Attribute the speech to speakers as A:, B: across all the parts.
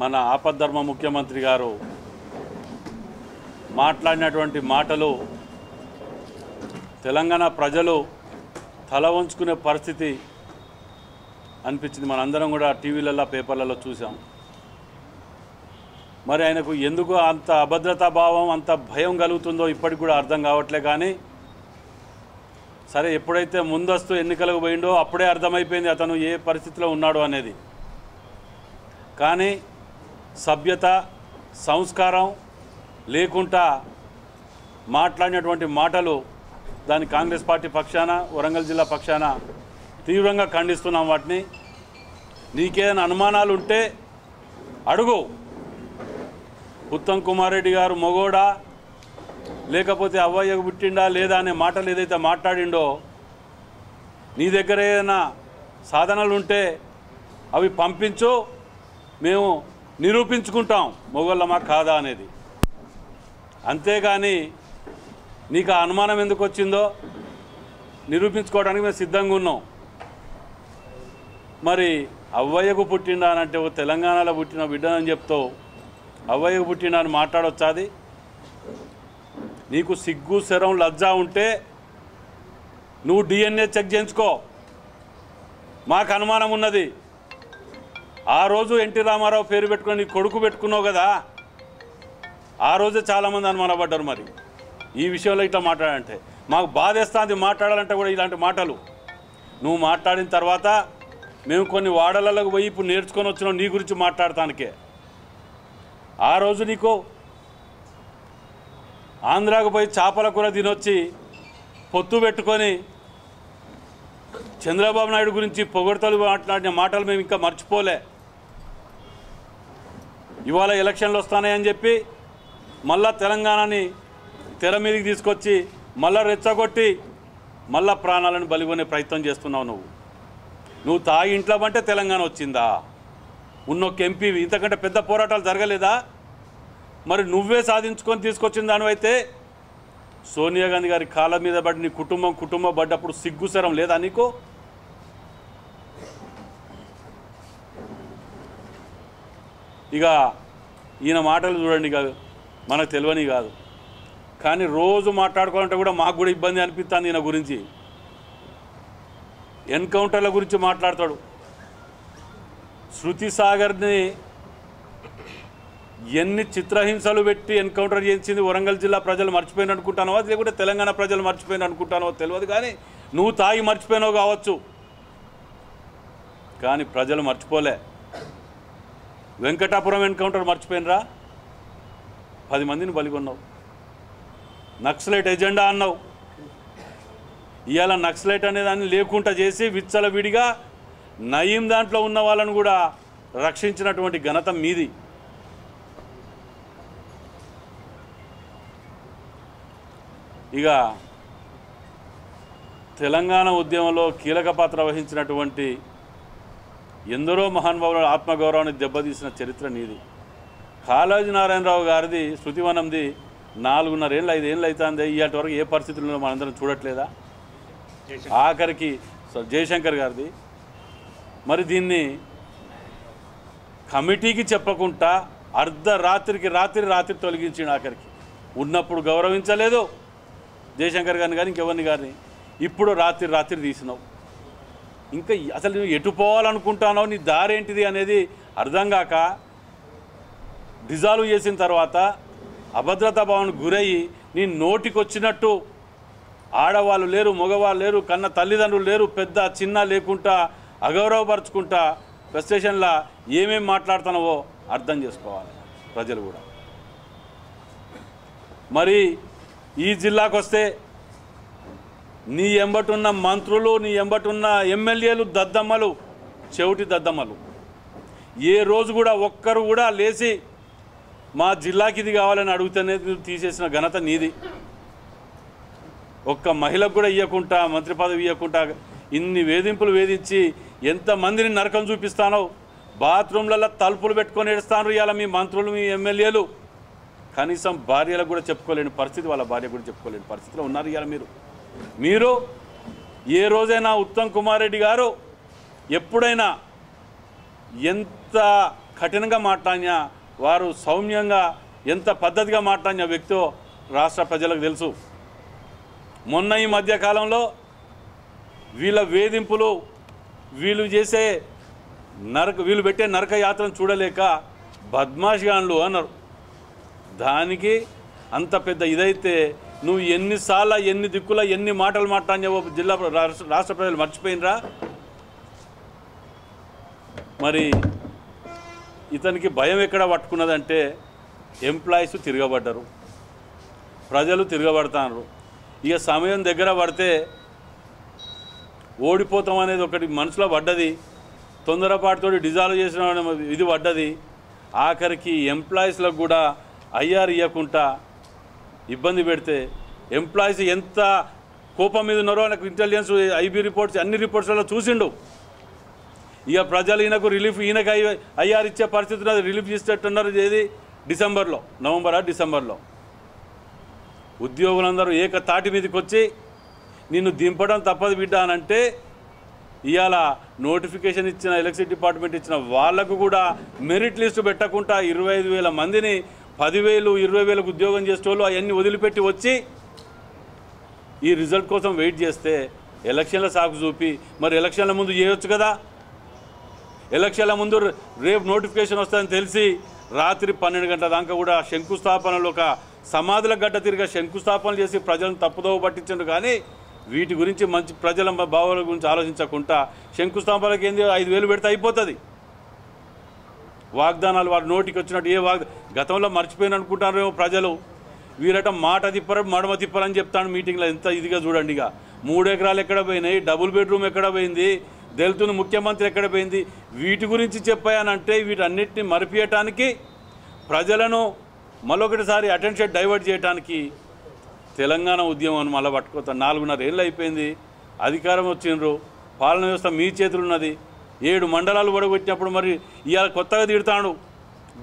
A: మన ఆపద్ధర్మ ముఖ్యమంత్రి గారు మాట్లాడినటువంటి మాటలు తెలంగాణ ప్రజలు తల వంచుకునే పరిస్థితి అనిపించింది. మనందరం కూడా టీవీలలో పేపర్లలో చూసాం మరి ఆయనకు ఎందుకు అంత అభద్రతా భావం అంత భయం కలుగుతుందో ఇప్పటికి కూడా అర్థం కావట్లే కానీ సరే ఎప్పుడైతే ముందస్తు ఎన్నికలకు పోయిండో అప్పుడే అర్థమైపోయింది అతను ఏ పరిస్థితిలో ఉన్నాడో అనేది. కానీ సభ్యత సంస్కారం లేకుండా మాట్లాడినటువంటి మాటలు దాని కాంగ్రెస్ పార్టీ పక్షాన వరంగల్ జిల్లా పక్షాన తీవ్రంగా ఖండిస్తున్నాం వాటిని. నీకేదైనా అనుమానాలు ఉంటే అడుగు. ఉత్తమ్ కుమార్ రెడ్డి గారు మొగోడా లేకపోతే అవ్వయ్యకు పుట్టిండా లేదా అనే మాటలు ఏదైతే మాట్లాడిండో నీ దగ్గర ఏదైనా సాధనలు ఉంటే అవి పంపించు. మేము నిరూపించుకుంటాం. మొగోళ్ళమా కాదా అనేది. అంతేగాని నీకు ఆ అనుమానం ఎందుకు వచ్చిందో నిరూపించుకోవడానికి మేము సిద్ధంగా ఉన్నాం. మరి అవ్వయ్యకు పుట్టిండా అని అంటే ఓ తెలంగాణలో పుట్టిన బిడ్డనని చెప్తావు. అవ్వయ్యకు పుట్టిండా అని మాట్లాడొచ్చా అది? నీకు సిగ్గు శరం లజ్జ ఉంటే నువ్వు డిఎన్ఏ చెక్ చేయించుకో. మాకు అనుమానం ఉన్నది. ఆ రోజు ఎన్టీ రామారావు పేరు పెట్టుకుని నీ కొడుకు పెట్టుకున్నావు కదా ఆ రోజే చాలామంది అనుమానపడ్డారు మరి. ఈ విషయంలో ఇట్లా మాట్లాడంటే మాకు బాధేస్తుంది మాట్లాడాలంటే కూడా ఇలాంటి మాటలు. నువ్వు మాట్లాడిన తర్వాత మేము కొన్ని వాడలలోకి పోయి ఇప్పుడు నేర్చుకొని వచ్చినాం నీ గురించి మాట్లాడటానికే ఆ రోజు నీకు ఆంధ్రాకు పోయి చేపల కూర తినొచ్చి పొత్తు పెట్టుకొని చంద్రబాబు నాయుడు గురించి పొగడతలు మాట్లాడిన మాటలు మేము ఇంకా మర్చిపోలే. ఇవాళ ఎలక్షన్లు వస్తాయని చెప్పి మళ్ళా తెలంగాణని తెర మీదకి తీసుకొచ్చి మళ్ళా రెచ్చగొట్టి మళ్ళా ప్రాణాలను బలిగొనే ప్రయత్నం చేస్తున్నావు నువ్వు. నువ్వు తాగి ఇంట్లో అంటే తెలంగాణ వచ్చిందా? ఉన్నొక్క ఎంపీ ఇంతకంటే పెద్ద పోరాటాలు జరగలేదా? మరి నువ్వే సాధించుకొని తీసుకొచ్చిన దానివైతే సోనియా గాంధీ గారి కాళ్ళ మీద పడి నీ కుటుంబం కుటుంబం పడ్డప్పుడు సిగ్గుసరం లేదా నీకు? ఇక ఈయన మాటలు చూడండి కాదు మనకు తెలియని కాదు. కానీ రోజు మాట్లాడుకోవాలంటే కూడా మాకు కూడా ఇబ్బంది అనిపిస్తుంది ఈయన గురించి. ఎన్కౌంటర్ల గురించి మాట్లాడతాడు. శృతి సాగర్ని ఎన్ని చిత్రహింసలు పెట్టి ఎన్కౌంటర్ చేసింది వరంగల్ జిల్లా ప్రజలు మర్చిపోయిన అనుకుంటానో లేకుంటే తెలంగాణ ప్రజలు మర్చిపోయిన అనుకుంటానో తెలియదు కానీ నువ్వు తాగి మర్చిపోయినావు కావచ్చు. కానీ ప్రజలు మర్చిపోలే. వెంకటాపురం ఎన్కౌంటర్ మర్చిపోయినరా? పది మందిని బలిగొన్నావు నక్సలైట్ ఎజెండా అన్నావు. ఇవాళ నక్సలైట్ అనే దాన్ని లేకుండా చేసి విచ్చలవిడిగా నయీం దాంట్లో ఉన్న వాళ్ళను కూడా రక్షించినటువంటి ఘనత మీది. ఇక తెలంగాణ ఉద్యమంలో కీలక పాత్ర వహించినటువంటి ఎందరో మహానుభావుల ఆత్మగౌరవాన్ని దెబ్బతీసిన చరిత్ర నీది. కాళాజీ నారాయణరావు గారిది శృతివనంది నాలుగున్నర ఏళ్ళు ఐదేళ్ళు అవుతుంది ఇవాటి వరకు ఏ పరిస్థితుల్లో మనందరం చూడట్లేదా? ఆఖరికి జయశంకర్ గారిది. మరి దీన్ని కమిటీకి చెప్పకుండా అర్ధరాత్రికి రాత్రి రాత్రి తొలగించిండు ఆఖరికి. ఉన్నప్పుడు గౌరవించలేదు జయశంకర్ గారిని కానీ ఇంకెవరిని గారిని. ఇప్పుడు రాత్రి రాత్రి తీసినావు. ఇంకా అసలు నువ్వు ఎటు పోవాలనుకుంటానో నీ దారేంటిది అనేది అర్థం కాక డిజాల్వ్ చేసిన తర్వాత అభద్రతా భావనకు గురయ్యి నీ నోటికొచ్చినట్టు ఆడవాళ్ళు లేరు మగవాళ్ళు లేరు కన్న తల్లిదండ్రులు లేరు పెద్ద చిన్న లేకుండా అగౌరవపరచుకుంటా బస్ స్టేషన్లో ఏమేమి మాట్లాడుతున్నావో అర్థం చేసుకోవాలి ప్రజలు కూడా. మరి ఈ జిల్లాకు వస్తే నీ ఎంబటున్న మంత్రులు నీ ఎంబటున్న ఎమ్మెల్యేలు దద్దమ్మలు చెవిటి దద్దమ్మలు. ఏ రోజు కూడా ఒక్కరు కూడా లేచి మా జిల్లాకి ఇది కావాలని అడుగుతూనే తీసేసిన ఘనత నీది. ఒక్క మహిళకు కూడా ఇవ్వకుండా మంత్రి పదవి ఇవ్వకుండా ఇన్ని వేధింపులు వేధించి ఎంతమందిని నరకం చూపిస్తానో బాత్రూమ్లలో తలుపులు పెట్టుకొని ఏడుస్తాను ఇవాళ మీ మంత్రులు మీ ఎమ్మెల్యేలు. కనీసం భార్యలకు కూడా చెప్పుకోలేని పరిస్థితి వాళ్ళ భార్య కూడా చెప్పుకోలేని పరిస్థితిలో ఉన్నారు ఇవాళ మీరు. మీరు ఏ రోజైనా ఉత్తమ్ కుమార్ రెడ్డి గారు ఎప్పుడైనా ఎంత కఠినంగా మాట్లాడినా వారు సౌమ్యంగా ఎంత పద్ధతిగా మాట్లాడిన వ్యక్తో రాష్ట్ర ప్రజలకు తెలుసు. మొన్న ఈ మధ్యకాలంలో వీళ్ళ వేధింపులు వీళ్ళు చేసే నరక వీళ్ళు పెట్టే నరక యాత్రను చూడలేక బద్మాష్గాన్లు అన్నారు. దానికి అంత పెద్ద ఇదైతే నువ్వు ఎన్నిసార్లు ఎన్ని దిక్కుల ఎన్ని మాటలు మాట్లాడినావో జిల్లా రాష్ట్ర రాష్ట్ర ప్రజలు మర్చిపోయినరా? మరి ఇతనికి భయం ఎక్కడ పట్టుకున్నదంటే ఎంప్లాయీస్ తిరగబడ్డరు. ప్రజలు తిరగబడతారు ఇక సమయం దగ్గర పడితే ఓడిపోతాం అనేది ఒకటి మనసులో పడ్డది. తొందరపాటుతో డిజాల్వ్ చేసిన ఇది పడ్డది. ఆఖరికి ఎంప్లాయీస్లకు కూడా ఐఆర్ ఇవ్వకుండా ఇబ్బంది పెడితే ఎంప్లాయీస్ ఎంత కోపం మీద ఉన్నారో నాకు ఇంటెలిజెన్స్ ఐబీ రిపోర్ట్స్ అన్ని రిపోర్ట్స్లలో చూసిండు. ఇక ప్రజలు ఈయనకు రిలీఫ్ ఈయనకు ఐ ఐఆర్ ఇచ్చే పరిస్థితి ఉన్నది. రిలీఫ్ ఇచ్చేట్టున్నారు ఏది? డిసెంబర్లో నవంబరా డిసెంబర్లో. ఉద్యోగులందరూ ఏక తాటి మీదకి వచ్చి నిన్ను దింపడం తప్పదు బిడ్డ అని అంటే ఇవాళ నోటిఫికేషన్ ఇచ్చిన ఎలక్ట్రిసిటీ డిపార్ట్మెంట్ ఇచ్చిన వాళ్ళకు కూడా మెరిట్ లిస్టు పెట్టకుండా ఇరవై ఐదు వేల మందిని పదివేలు ఇరవై వేలకు ఉద్యోగం చేసేవాళ్ళు అవన్నీ వదిలిపెట్టి వచ్చి ఈ రిజల్ట్ కోసం వెయిట్ చేస్తే ఎలక్షన్ల సాకు చూపి మరి ఎలక్షన్ల ముందు చేయొచ్చు కదా? ఎలక్షన్ల ముందు రేపు నోటిఫికేషన్ వస్తుందని తెలిసి రాత్రి పన్నెండు గంటల దాకా కూడా శంకుస్థాపనలు ఒక సమాధుల గడ్డ తిరిగి శంకుస్థాపనలు చేసి ప్రజలను తప్పుదోవ పట్టించండు కానీ వీటి గురించి మంచి ప్రజల భావాల గురించి ఆలోచించకుండా శంకుస్థాపనలకు ఏంది ఐదు వేలు పెడితే అయిపోతుంది. వాగ్దానాలు వారి నోటికి వచ్చినట్టు ఏ వాగ్ గతంలో మర్చిపోయిన అనుకుంటారేమో ప్రజలు. వీరట మాట తిప్పరు మడమ తిప్పరని చెప్తాను మీటింగ్లో. ఎంత ఇదిగా చూడండి ఇక. మూడు ఎకరాలు ఎక్కడ పోయినాయి? డబుల్ బెడ్రూమ్ ఎక్కడ పోయింది? దళితుని ముఖ్యమంత్రి ఎక్కడ పోయింది? వీటి గురించి చెప్పాయనంటే వీటన్నిటిని మరిపియటానికి ప్రజలను మరొకటిసారి అటెన్షన్ డైవర్ట్ చేయడానికి తెలంగాణ ఉద్యమం మళ్ళీ పట్టుకోతా నాలుగున్నర ఏళ్ళు అయిపోయింది. అధికారం వచ్చిండ్రు. పాలన వ్యవస్థ మీ చేతులు ఉన్నది. ఏడు మండలాలు ఒడగొట్టినప్పుడు మరి ఇవాళ కొత్తగా తిడతాడు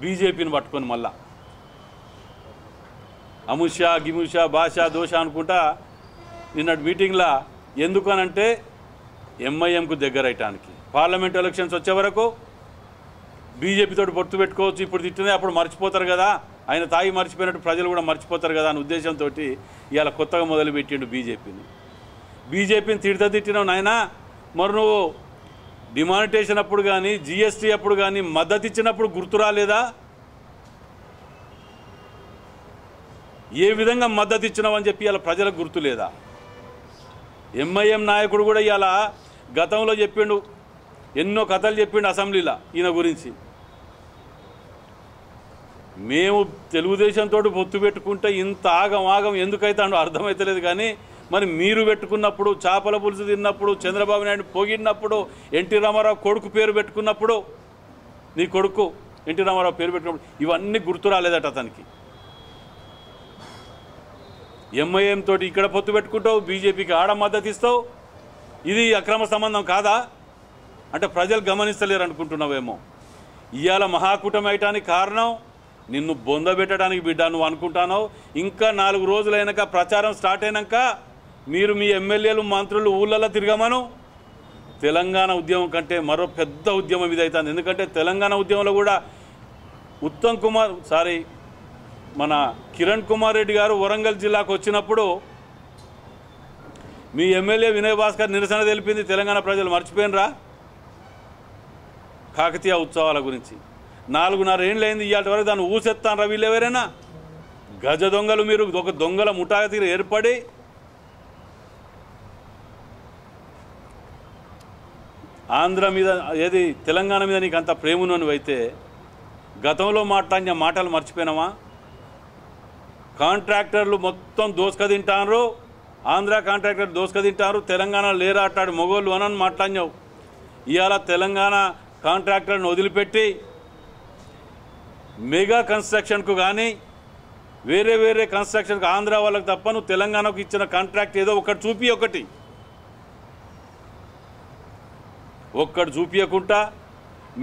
A: బీజేపీని పట్టుకొని మళ్ళా. అముషా గిముషా భాష దోష అనుకుంటా నిన్నటి మీటింగ్లో ఎందుకనంటే ఎంఐఎంకు దగ్గర అయ్యటానికి పార్లమెంట్ ఎలక్షన్స్ వచ్చే వరకు బీజేపీతో పొత్తు పెట్టుకోవచ్చు ఇప్పుడు తిట్టినది అప్పుడు మర్చిపోతారు కదా. ఆయన తాగి మర్చిపోయినట్టు ప్రజలు కూడా మర్చిపోతారు కదా అనే ఉద్దేశంతో ఇవాళ కొత్తగా మొదలుపెట్టిండు బీజేపీని. బీజేపీని తిడతా తిట్టినావు నాయన మరి నువ్వు డిమానిటేషన్ అప్పుడు కానీ జిఎస్టీ అప్పుడు కానీ మద్దతు ఇచ్చినప్పుడు గుర్తు రాలేదా? ఏ విధంగా మద్దతు ఇచ్చినామని చెప్పి ఇలా ప్రజలకు గుర్తు లేదా? ఎంఐఎం నాయకుడు కూడా ఇలా గతంలో చెప్పిండు ఎన్నో కథలు చెప్పిండు అసెంబ్లీలో ఈయన గురించి. మేము తెలుగుదేశంతో పొత్తు పెట్టుకుంటే ఇంత ఆగం ఆగం ఎందుకైతే అర్థమైతలేదు కానీ మరి మీరు పెట్టుకున్నప్పుడు చేపల పులుసు తిన్నప్పుడు చంద్రబాబు నాయుడు పొగిడినప్పుడు ఎన్టీ రామారావు కొడుకు పేరు పెట్టుకున్నప్పుడు నీ కొడుకు ఎన్టీ రామారావు పేరు పెట్టుకున్నప్పుడు ఇవన్నీ గుర్తు రాలేదట అతనికి. ఎంఐఎం తోటి ఇక్కడ పొత్తు పెట్టుకుంటావు బీజేపీకి ఆడ మద్దతు ఇస్తావు. ఇది అక్రమ సంబంధం కాదా? అంటే ప్రజలు గమనిస్తలేరు అనుకుంటున్నావేమో. ఇవాళ మహాకూటమి అయటానికి కారణం నిన్ను బొందబెట్టడానికి బిడ్డ నువ్వు అనుకుంటానో ఇంకా నాలుగు రోజులైనాక ప్రచారం స్టార్ట్ అయినాక మీరు మీ ఎమ్మెల్యేలు మంత్రులు ఊళ్ళల్లో తిరగమను? తెలంగాణ ఉద్యమం కంటే మరో పెద్ద ఉద్యమం ఇది అవుతుంది ఎందుకంటే తెలంగాణ ఉద్యమంలో కూడా ఉత్తమ్ కుమార్ సారీ మన కిరణ్ కుమార్ రెడ్డి గారు వరంగల్ జిల్లాకు వచ్చినప్పుడు మీ ఎమ్మెల్యే వినయ్ భాస్కర్ నిరసన తెలిపింది తెలంగాణ ప్రజలు మర్చిపోయినరా? కాకతీయ ఉత్సవాల గురించి. నాలుగున్నర ఏళ్ళు అయింది ఇవాటి వరకు దాన్ని ఊసెత్తాను రవి ఎవరైనా గజ దొంగలు మీరు ఒక దొంగల ముఠా ఏర్పడి ఆంధ్ర మీద ఏది తెలంగాణ మీద నీకు అంత ప్రేమ అయితే. గతంలో మాట్లాడిన మాటలు మర్చిపోయినావా? కాంట్రాక్టర్లు మొత్తం దోసుక తింటారు ఆంధ్ర కాంట్రాక్టర్ దోసుక తింటారు. తెలంగాణ లేరాటాడు మొగోళ్ళు అనని మాట్లాడినావు. ఇవాళ తెలంగాణ కాంట్రాక్టర్ని వదిలిపెట్టి మెగా కన్స్ట్రక్షన్కు కానీ వేరే వేరే కన్స్ట్రక్షన్కి ఆంధ్ర వాళ్ళకి తప్ప నువ్వు తెలంగాణకు ఇచ్చిన కాంట్రాక్ట్ ఏదో ఒకటి చూపి ఒకటి. ఒక్కడు చూపించకుండా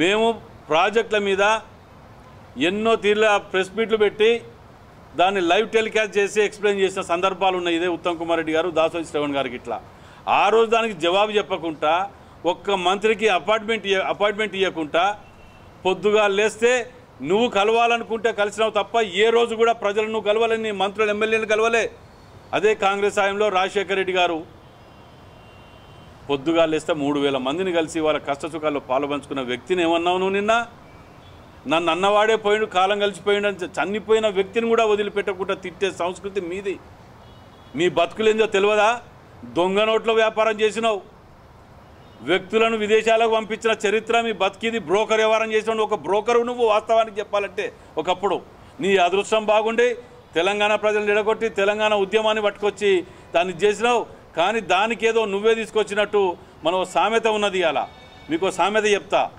A: మేము ప్రాజెక్టుల మీద ఎన్నో తీర్ల ప్రెస్ మీట్లు పెట్టి దాన్ని లైవ్ టెలికాస్ట్ చేసి ఎక్స్ప్లెయిన్ చేసిన సందర్భాలు ఉన్నాయి. ఇదే ఉత్తమ్ కుమార్ రెడ్డి గారు దాసోజి శ్రవణ్ గారికి ఇట్లా. ఆ రోజు దానికి జవాబు చెప్పకుండా ఒక్క మంత్రికి అపార్ట్మెంట్ అపార్ట్మెంట్ అపాయింట్మెంట్ ఇవ్వకుండా పొద్దుగా లేస్తే నువ్వు కలవాలనుకుంటే కలిసినావు తప్ప ఏ రోజు కూడా ప్రజలను కలవలేని మంత్రులు ఎమ్మెల్యేలు కలవలే. అదే కాంగ్రెస్ హాయంలో రాజశేఖర రెడ్డి గారు పొద్దుగా లేస్తే మూడు వేల మందిని కలిసి వాళ్ళ కష్టసుఖాల్లో పాలుపంచుకున్న వ్యక్తిని ఏమన్నావు నువ్వు నిన్న? నన్ను అన్నవాడే పోయిండు కాలం కలిసిపోయిండు అని చనిపోయిన వ్యక్తిని కూడా వదిలిపెట్టకుండా తిట్టే సంస్కృతి మీది. మీ బతుకులేందో తెలియదా? దొంగ నోట్ల వ్యాపారం చేసినావు. వ్యక్తులను విదేశాలకు పంపించిన చరిత్ర మీ బతికిది బ్రోకర్ వ్యవహారం చేసిన ఒక బ్రోకరు నువ్వు వాస్తవానికి చెప్పాలంటే ఒకప్పుడు. నీ అదృష్టం బాగుండి తెలంగాణ ప్రజలను ఎడగొట్టి తెలంగాణ ఉద్యమాన్ని పట్టుకొచ్చి దాన్ని చేసినావు. కానీ దానికి ఏదో నువ్వే తీసుకొచ్చినట్టు మన సామెత ఉన్నది అలా మీకు సామెత చెప్తా.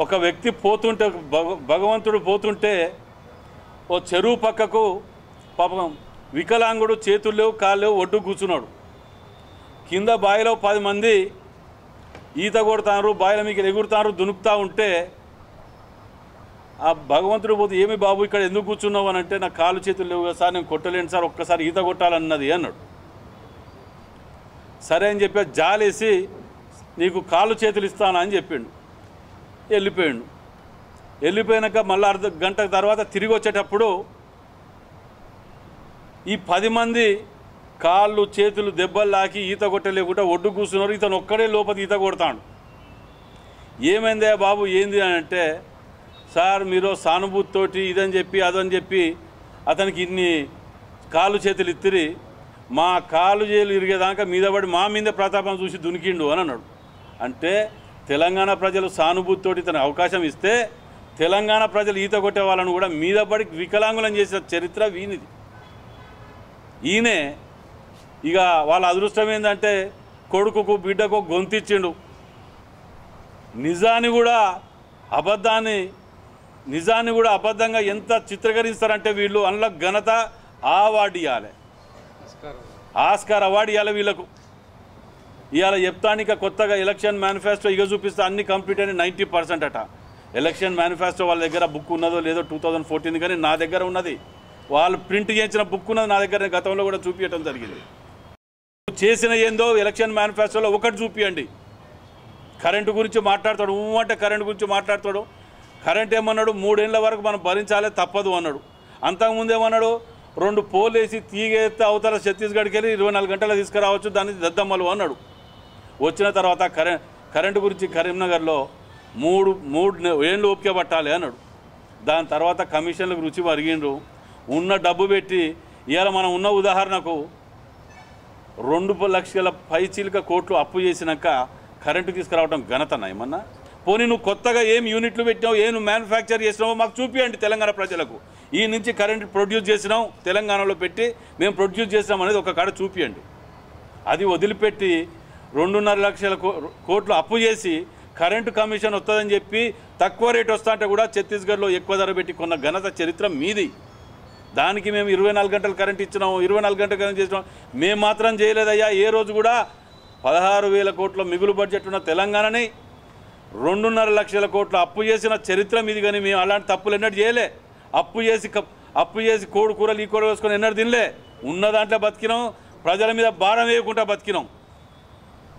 A: ఒక వ్యక్తి పోతుంటే భగ- భగవంతుడు పోతుంటే ఓ చెరువు పక్కకు పాపం వికలాంగుడు చేతులు లేవు కాళ్ళు లేవు ఒడ్డు కూర్చున్నాడు. కింద బావిలో పది మంది ఈత కొడతారు బావిల మీకు ఎగురుతారు దునుకుతూ ఉంటే ఆ భగవంతుడు పోతే ఏమి బాబు ఇక్కడ ఎందుకు కూర్చున్నావు అని అంటే నా కాలు చేతులు లేవు సార్ నేను కొట్టలేను సార్ ఒక్కసారి ఈత కొట్టాలన్నది అన్నాడు. సరే అని చెప్పి జాలేసి నీకు కాలు చేతులు ఇస్తాను అని చెప్పిండు. వెళ్ళిపోయిండు. వెళ్ళిపోయాక మళ్ళీ అర్ధ గంట తర్వాత తిరిగి వచ్చేటప్పుడు ఈ పది మంది కాళ్ళు చేతులు దెబ్బలు లాకి ఈత కొట్టలేకుండా ఒడ్డు కూర్చున్నారు. ఇతను ఒక్కడే లోపల ఈత కొడతాడు. ఏమైందే బాబు ఏంది అని అంటే సార్ మీరు సానుభూతితోటి ఇదని చెప్పి అదని చెప్పి అతనికి ఇన్ని కాళ్ళు చేతులు ఇత్తిరి మా కాలు చేతులు ఇరిగేదాకా మీద పడి మా మీద ప్రతాపం చూసి దునికిండు అని అన్నాడు. అంటే తెలంగాణ ప్రజలు సానుభూతితోటి తన అవకాశం ఇస్తే తెలంగాణ ప్రజలు ఈత కొట్టే వాళ్ళను కూడా మీద పడి వికలాంగులను చేసిన చరిత్ర వీనిది. ఈయనే ఇక వాళ్ళ అదృష్టం ఏంటంటే కొడుకుకు బిడ్డకు గొంతిచ్చిండు నిజాన్ని కూడా అబద్ధాన్ని నిజాన్ని కూడా అబద్ధంగా ఎంత చిత్రీకరిస్తారంటే వీళ్ళు అందులో ఘనత ఆ అవార్డు ఇవ్వాలి ఆస్కార్ అవార్డు ఇవ్వాలి వీళ్ళకు. ఇవాళ చెప్తానిక కొత్తగా ఎలక్షన్ మేనిఫెస్టో ఇక చూపిస్తే అన్ని కంప్లీట్ అయిన నైంటీ పర్సెంట్ అట. ఎలక్షన్ మేనిఫెస్టో వాళ్ళ దగ్గర బుక్ ఉన్నదో లేదో టూ థౌజండ్ ఫోర్టీన్ కానీ నా దగ్గర ఉన్నది. వాళ్ళు ప్రింట్ చేయించిన బుక్ ఉన్నది నా దగ్గర గతంలో కూడా చూపించడం జరిగింది. చేసిన ఏందో ఎలక్షన్ మేనిఫెస్టోలో ఒకటి చూపియండి. కరెంటు గురించి మాట్లాడతాడు ఊ అంటే కరెంటు గురించి మాట్లాడతాడు. కరెంట్ ఏమన్నాడు? మూడేళ్ళ వరకు మనం భరించాలే తప్పదు అన్నాడు. అంతకుముందు ఏమన్నాడు? రెండు పోలు వేసి తీగేస్తే అవతల ఛత్తీస్గఢ్కి వెళ్ళి ఇరవై నాలుగు గంటలు తీసుకురావచ్చు దాన్ని దద్దమ్మలు అన్నాడు. వచ్చిన తర్వాత కరె కరెంటు గురించి కరీంనగర్లో మూడు మూడు ఏళ్ళు ఓపిక పట్టాలి అన్నాడు. దాని తర్వాత కమిషన్లకు రుచి మరిగిండ్రు ఉన్న డబ్బు పెట్టి ఇవాళ మనం ఉన్న ఉదాహరణకు రెండు లక్షల పైచీలిక కోట్లు అప్పు చేసినాక కరెంటు తీసుకురావడం ఘనతనా ఏమన్నా? పోనీ నువ్వు కొత్తగా ఏం యూనిట్లు పెట్టినావు ఏం మ్యానుఫ్యాక్చర్ చేసినావో మాకు చూపియండి తెలంగాణ ప్రజలకు. ఈ నుంచి కరెంట్ ప్రొడ్యూస్ చేసినాం తెలంగాణలో పెట్టి మేము ప్రొడ్యూస్ చేసినాం అనేది ఒక కాడ చూపియండి. అది వదిలిపెట్టి రెండున్నర లక్షల కో- కోట్లు అప్పు చేసి కరెంటు కమిషన్ వస్తుందని చెప్పి తక్కువ రేట్ వస్తా అంటే కూడా ఛత్తీస్గఢ్లో ఎక్కువ ధర పెట్టి కొన్న ఘనత చరిత్ర మీది. దానికి మేము ఇరవై నాలుగు గంటలు కరెంట్ ఇచ్చినాం ఇరవై నాలుగు గంటలు కరెంట్ చేసినాం మేము మాత్రం చేయలేదయ్యా ఏ రోజు కూడా పదహారు వేల కోట్ల మిగులు బడ్జెట్ ఉన్న తెలంగాణని రెండున్నర లక్షల కోట్ల అప్పు చేసిన చరిత్ర మీది కానీ మేము అలాంటి తప్పులు ఎన్నడూ చేయలే. అప్పు చేసి కప్- అప్పు చేసి కోడి కూరలు ఈ కూర వేసుకొని ఎన్నడూ తినలే. ఉన్న దాంట్లో బతికినాం ప్రజల మీద భారం వేయకుండా బతికినాం.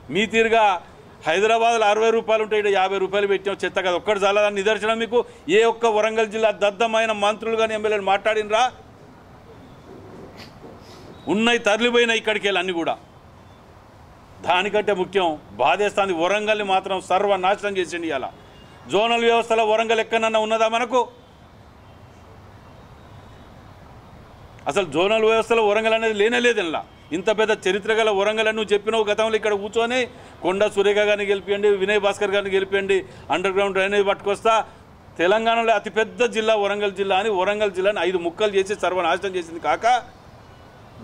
A: మీ తీరుగా హైదరాబాద్లో అరవై రూపాయలు ఉంటే ఇక్కడ యాభై రూపాయలు పెట్టాం చెత్త కదా. ఒక్కటి చాలదని నిదర్శనం మీకు? ఏ ఒక్క వరంగల్ జిల్లా దద్దమైన మంత్రులు కానీ ఎమ్మెల్యేలు మాట్లాడినరా? ఉన్నాయి తరలిపోయినాయి ఇక్కడికి వెళ్ళి అన్నీ కూడా. దానికంటే ముఖ్యం బాధేస్తాంది వరంగల్ని మాత్రం సర్వనాశనం చేసిండి అలా జోనల్ వ్యవస్థలో వరంగల్ ఎక్కడన్నా ఉన్నదా మనకు? అసలు జోనల్ వ్యవస్థలో వరంగల్ అనేది లేనేలేదు ఇలా ఇంత పెద్ద చరిత్ర గల వరంగల్ నువ్వు చెప్పినావు గతంలో ఇక్కడ కూర్చొని కొండ సురేఖ గారిని గెలిపియండి వినయ్ భాస్కర్ గారిని గెలిపియండి అండర్ గ్రౌండ్ డ్రైనేజ్ పట్టుకొస్తా తెలంగాణలో అతిపెద్ద జిల్లా వరంగల్ జిల్లా అని వరంగల్ జిల్లాని ఐదు ముక్కలు చేసి సర్వనాశనం చేసింది కాక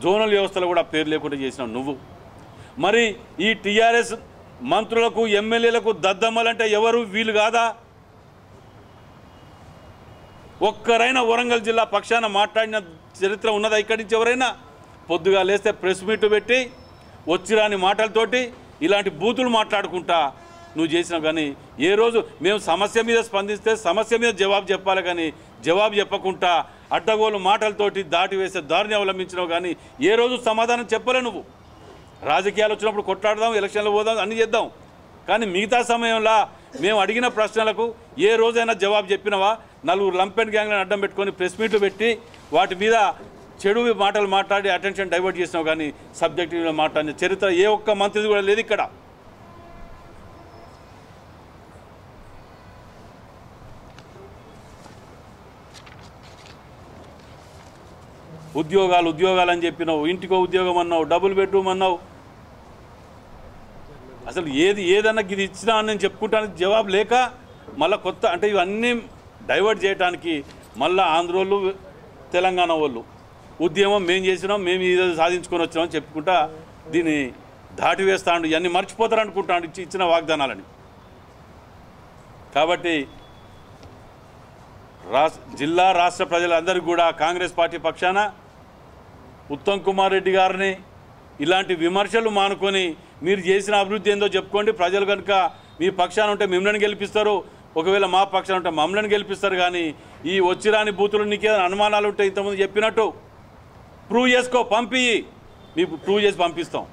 A: జోనల్ వ్యవస్థలో కూడా పేరు లేకుండా చేసినావు నువ్వు. మరి ఈ టీఆర్ఎస్ మంత్రులకు ఎమ్మెల్యేలకు దద్దమ్మలంటే ఎవరు వీలు కాదా? ఒక్కరైనా వరంగల్ జిల్లా పక్షాన మాట్లాడిన చరిత్ర ఉన్నదా ఇక్కడి నుంచి ఎవరైనా? పొద్దుగా లేస్తే ప్రెస్ మీట్ పెట్టి వచ్చిరాని మాటలతోటి ఇలాంటి బూతులు మాట్లాడుకుంటా నువ్వు చేసినావు కానీ ఏ రోజు మేము సమస్య మీద స్పందిస్తే సమస్య మీద జవాబు చెప్పాలి కానీ జవాబు చెప్పకుండా అడ్డగోలు మాటలతోటి దాటి వేసే దారిని అవలంబించినావు కానీ ఏ రోజు సమాధానం చెప్పలే నువ్వు? రాజకీయాలు వచ్చినప్పుడు కొట్లాడదాం ఎలక్షన్లు పోదాం అన్నీ చేద్దాం. కానీ మిగతా సమయంలో మేము అడిగిన ప్రశ్నలకు ఏ రోజైనా జవాబు చెప్పినవా? నలుగురు లంపెన్ గ్యాంగ్లను అడ్డం పెట్టుకొని ప్రెస్ మీట్లు పెట్టి వాటి మీద చెడు మాటలు మాట్లాడి అటెన్షన్ డైవర్ట్ చేసినావు కానీ సబ్జెక్టు మాట్లాడిన చరిత్ర ఏ ఒక్క మంత్రిది కూడా లేదు ఇక్కడ. ఉద్యోగాలు ఉద్యోగాలు అని చెప్పినావు ఇంటికో ఉద్యోగం అన్నావు డబుల్ బెడ్రూమ్ అన్నావు. అసలు ఏది ఏదన్నా ఇది ఇచ్చినా అని నేను చెప్పుకుంటానికి జవాబు లేక మళ్ళీ కొత్త అంటే ఇవన్నీ డైవర్ట్ చేయడానికి మళ్ళీ ఆంధ్రోళ్ళు తెలంగాణ వాళ్ళు ఉద్యమం మేము చేసినాం మేము ఇది సాధించుకొని వచ్చినాం అని చెప్పుకుంటా దీన్ని దాటి వేస్తాడు ఇవన్నీ మర్చిపోతారు అనుకుంటాడు ఇచ్చిన వాగ్దానాలని. కాబట్టి రాష్ట్ర జిల్లా రాష్ట్ర ప్రజలందరికీ కూడా కాంగ్రెస్ పార్టీ పక్షాన ఉత్తమ్ కుమార్ రెడ్డి గారిని ఇలాంటి విమర్శలు మానుకొని మీరు చేసిన అభివృద్ధి ఏందో చెప్పుకోండి. ప్రజలు కనుక మీ పక్షాన ఉంటే మిమ్మల్ని గెలిపిస్తారు. ఒకవేళ మా పక్షాన ఉంటే మమ్మల్ని గెలిపిస్తారు కానీ ఈ వచ్చిరాని బూతులు నీకే అనుమానాలు ఉంటే ఇంతకుముందు చెప్పినట్టు ప్రూవ్ చేసుకో పంపి మీకు ప్రూవ్ చేసి పంపిస్తాం.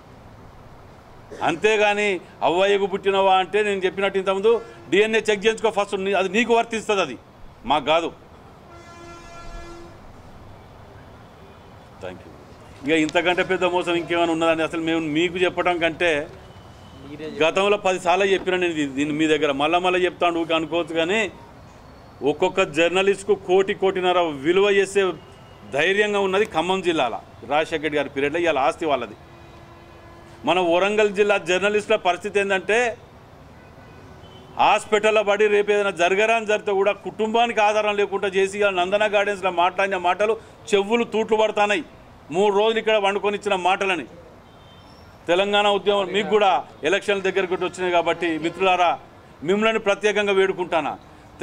A: అంతేగాని అవ్వయ్యకు పుట్టినవా అంటే నేను చెప్పినట్టు ఇంతకుముందు డిఎన్ఏ చెక్ చేయించుకో ఫస్ట్ అది నీకు వర్తిస్తుంది అది. మాకు కాదు. థ్యాంక్ యూ ఇక ఇంతకంటే పెద్ద మోసం ఇంకేమైనా ఉన్నదని అసలు మేము మీకు చెప్పడం కంటే గతంలో పదిసార్లు చెప్పిన నేను ఇది- దీన్ని మీ దగ్గర. మళ్ళా మళ్ళీ చెప్తాను ఊరికే అనుకోవచ్చు కానీ ఒక్కొక్క జర్నలిస్ట్కు కోటి కోటిన్నర విలువ చేసే ధైర్యంగా ఉన్నది ఖమ్మం జిల్లాల. రాజశేఖర్ గారి పీరియడ్లో ఇవాళ ఆస్తి వాళ్ళది. మన వరంగల్ జిల్లా జర్నలిస్టుల పరిస్థితి ఏంటంటే హాస్పిటల్లో పడి రేపు ఏదైనా జరగరాని జరిగితే కూడా కుటుంబానికి ఆధారం లేకుండా చేసి ఇవాళ నందన గార్డెన్స్లో మాట్లాడిన మాటలు చెవులు తూట్లు పడుతున్నాయి. మూడు రోజులు ఇక్కడ వండుకొని ఇచ్చిన మాటలని. తెలంగాణ ఉద్యమం మీకు కూడా ఎలక్షన్ల దగ్గరకు వచ్చినాయి కాబట్టి మిత్రులారా మిమ్మల్ని ప్రత్యేకంగా వేడుకుంటానా?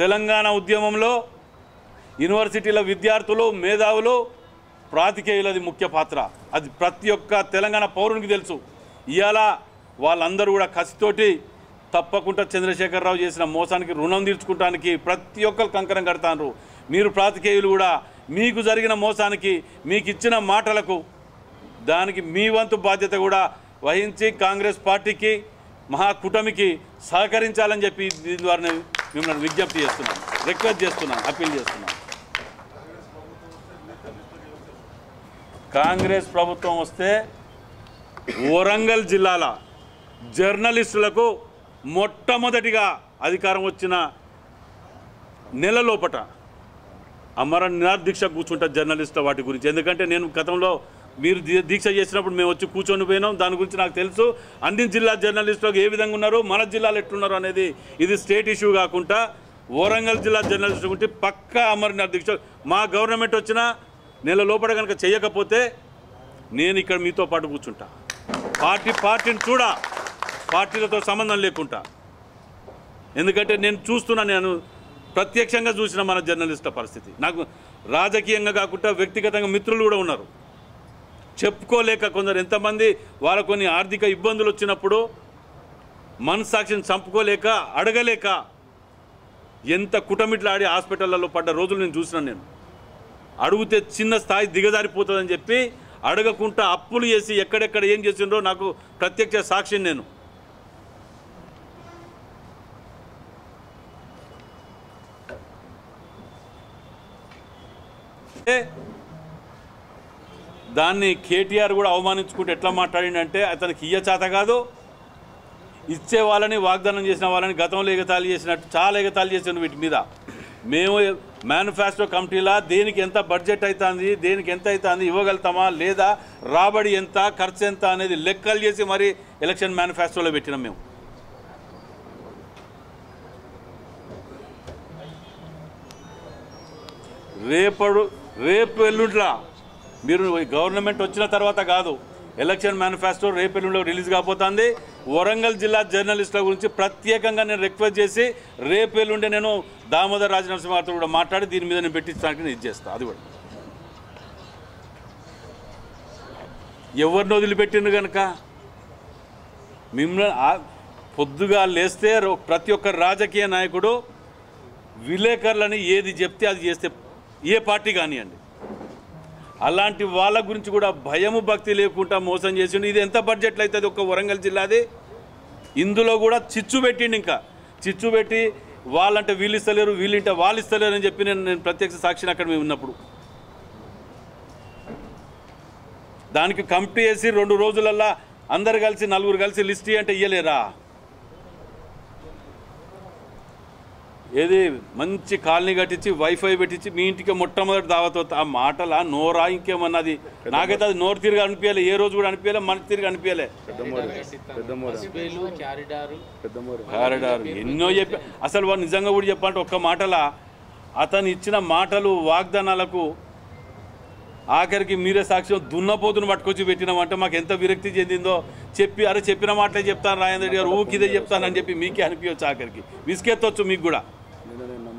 A: తెలంగాణ ఉద్యమంలో యూనివర్సిటీల విద్యార్థులు మేధావులు ప్రాతికేయులది ముఖ్య పాత్ర. అది ప్రతి ఒక్క తెలంగాణ పౌరునికి తెలుసు. ఇవాళ వాళ్ళందరూ కూడా కసితోటి తప్పకుండా చంద్రశేఖరరావు చేసిన మోసానికి రుణం తీర్చుకోవడానికి ప్రతి ఒక్కరు కంకరం కడతారు మీరు ప్రాతికేయులు కూడా మీకు జరిగిన మోసానికి మీకు ఇచ్చిన మాటలకు దానికి మీ వంతు బాధ్యత కూడా వహించి కాంగ్రెస్ పార్టీకి మహాకూటమికి సహకరించాలని చెప్పి దీని ద్వారా మిమ్మల్ని విజ్ఞప్తి చేస్తున్నాను. రిక్వెస్ట్ చేస్తున్నాను అప్పీల్ చేస్తున్నాను. కాంగ్రెస్ ప్రభుత్వం వస్తే వరంగల్ జిల్లాల జర్నలిస్టులకు మొట్టమొదటిగా అధికారం వచ్చిన నెల లోపట అమర నిరాదీక్ష కూర్చుంటా జర్నలిస్టుల వాటి గురించి. ఎందుకంటే నేను గతంలో మీరు దీక్ష చేసినప్పుడు మేము వచ్చి కూర్చొని పోయినాం. దాని గురించి నాకు తెలుసు. అన్ని జిల్లా జర్నలిస్టులకు ఏ విధంగా ఉన్నారు మన జిల్లాలో ఎట్లున్నారు అనేది ఇది స్టేట్ ఇష్యూ కాకుండా వరంగల్ జిల్లా జర్నలిస్టు గురించి పక్కా అమరనాథ్ దీక్ష. మా గవర్నమెంట్ వచ్చిన నెల లోపల కనుక చేయకపోతే నేను ఇక్కడ మీతో పాటు కూర్చుంటా. పార్టీ పార్టీని చూడ. పార్టీలతో సంబంధం లేకుండా. ఎందుకంటే నేను చూస్తున్నా నేను ప్రత్యక్షంగా చూసిన మన జర్నలిస్టుల పరిస్థితి. నాకు రాజకీయంగా కాకుండా వ్యక్తిగతంగా మిత్రులు కూడా ఉన్నారు. చెప్పుకోలేక కొందరు ఎంతమంది వాళ్ళ కొన్ని ఆర్థిక ఇబ్బందులు వచ్చినప్పుడు మనస్సాక్షిని చంపుకోలేక అడగలేక ఎంత కుటమిట్లాడి హాస్పిటళ్ళలో పడ్డ రోజులు నేను చూసినాను నేను. అడిగితే చిన్న స్థాయి దిగజారిపోతుందని చెప్పి అడగకుండా అప్పులు చేసి ఎక్కడెక్కడ ఏం చేసిండ్రో నాకు ప్రత్యక్ష సాక్షిని నేను. దాన్ని కేటీఆర్ కూడా అవమానించుకుంటూ ఎట్లా మాట్లాడిండంటే అతనికి ఇయ్య చేత కాదు ఇచ్చే వాళ్ళని వాగ్దానం చేసిన వాళ్ళని గతంలో ఎగతాళి చేసినట్టు చాలా ఎగతాళి చేసాను వీటి మీద. మేము మేనిఫెస్టో కమిటీలా దేనికి ఎంత బడ్జెట్ అవుతుంది దేనికి ఎంత అవుతుంది ఇవ్వగలుగుతామా లేదా రాబడి ఎంత ఖర్చు ఎంత అనేది లెక్కలు చేసి మరి ఎలక్షన్ మేనిఫెస్టోలో పెట్టినాం మేము. రేపడు రేపు ఎల్లుంట్లా మీరు గవర్నమెంట్ వచ్చిన తర్వాత కాదు ఎలక్షన్ మేనిఫెస్టో రేపు ఎల్లుండిలో రిలీజ్ కాబోతుంది. వరంగల్ జిల్లా జర్నలిస్టుల గురించి ప్రత్యేకంగా నేను రిక్వెస్ట్ చేసి రేపు ఎల్లుండి నేను దామోదర్ రాజనరసింహ కూడా మాట్లాడి దీని మీద నేను పెట్టించడానికి నేను ఇది చేస్తాను అది కూడా. ఎవరిని వదిలిపెట్టిండు కనుక మిమ్మల్ని పొద్దుగా లేస్తే ప్రతి ఒక్క రాజకీయ నాయకుడు విలేకరులని ఏది చెప్తే అది చేస్తే ఏ పార్టీ కానివ్వండి. అలాంటి వాళ్ళ గురించి కూడా భయము భక్తి లేకుండా మోసం చేసిండు. ఇది ఎంత బడ్జెట్లో అవుతుంది? ఒక వరంగల్ జిల్లాది. ఇందులో కూడా చిచ్చు పెట్టిండు ఇంకా. చిచ్చు పెట్టి వాళ్ళంటే వీళ్ళు ఇస్తలేరు వీళ్ళంటే వాళ్ళు ఇస్తలేరు అని చెప్పి నేను నేను ప్రత్యక్ష సాక్షిని అక్కడ మేము ఉన్నప్పుడు. దానికి కమిటీ వేసి రెండు రోజులల్లా అందరు కలిసి నలుగురు కలిసి లిస్ట్ అంటే ఇయ్యలేరా? ఏది మంచి కాలనీ కట్టించి వైఫై పెట్టించి మీ ఇంటికి మొట్టమొదటి దావత్ ఆ మాటలా నోరా ఇంకేమన్నది? నాకైతే అది నోరు తిరిగి అనిపించలే ఏ రోజు కూడా అనిపించలే మనసు తిరిగి అనిపించలే.
B: బస్బేలు క్యారిడారు.
A: కారిడార్ ఎన్నో చెప్పి అసలు వాడు నిజంగా కూడా చెప్పాలంటే ఒక్క మాటలా అతను ఇచ్చిన మాటలు వాగ్దానాలకు ఆఖరికి మీరే సాక్ష్యం దున్నపోతును పట్టుకొచ్చి పెట్టినామంటే మాకు ఎంత విరక్తి చెందిందో చెప్పి అరే చెప్పిన మాటలే చెప్తాను రాజేంద్ర రెడ్డి గారు ఊకి ఇదే చెప్తానని చెప్పి మీకే అనిపించవచ్చు ఆఖరికి. విసుకెత్తవచ్చు మీకు కూడా.
C: నిన్న నేను